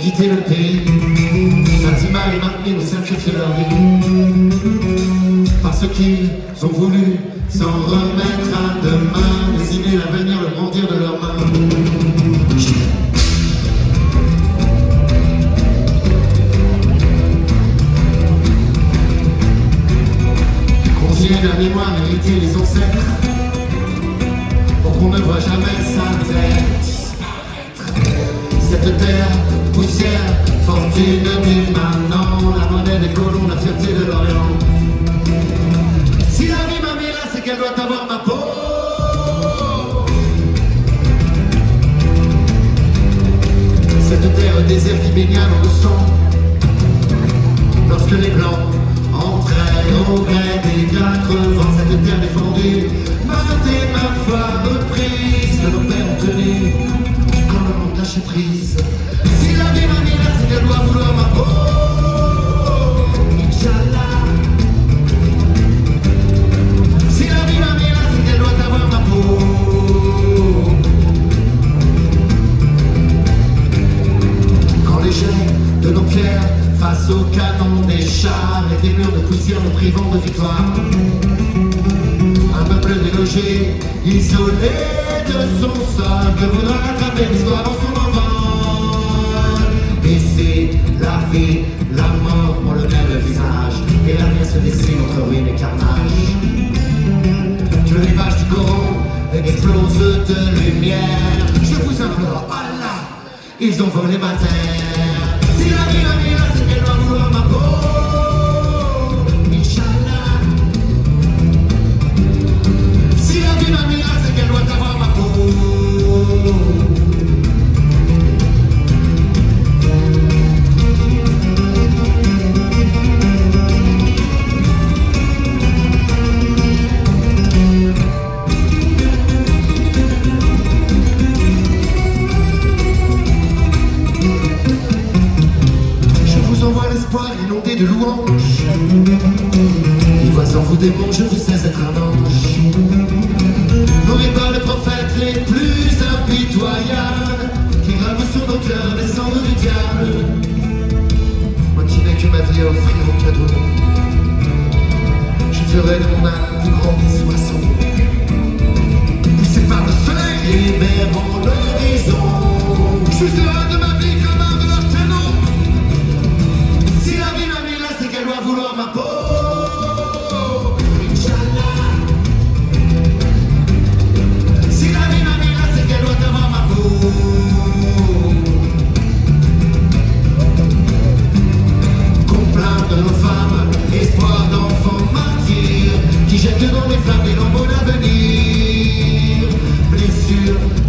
quitté le pays. Fatima et Martine ont sacrifié leur vie. Parce qu'ils ont voulu s'en remettre à demain, dessiner l'avenir, le grandir de leurs mains. La mémoire, hériter les ancêtres, pour qu'on ne voit jamais sa tête. Cette terre, poussière, fortune du maintenant, la monnaie des colons, la fierté de l'Orient. Si la vie m'a mis là, c'est qu'elle doit avoir ma peau. Cette terre désert qui. Lorsque les blancs de poussière nous privant de victoire. Un peuple délogé, isolé de son sol, que voudra rattraper l'histoire dans son envol. Et c'est la vie, la mort pour le même visage, et la vie se dessine entre ruines et carnage. Que les vaches du Coran explosent de lumière. Je vous implore, Allah, ils ont volé ma terre. Si la vie m'a mis L'espoir inondé de louanges. Ivoire sans vous démon, je vous sais être un ange. N'aurez pas les prophètes les plus impitoyables qui gravent sur nos cœurs les cendres du diable. Moi qui n'ai que ma vie à offrir au cadeau, je ferai de mon âme plus grand des oiseaux. Poussé par le soleil, libérons l'horizon. Je serai de jette dans les flammes et dans mon avenir. Blessure.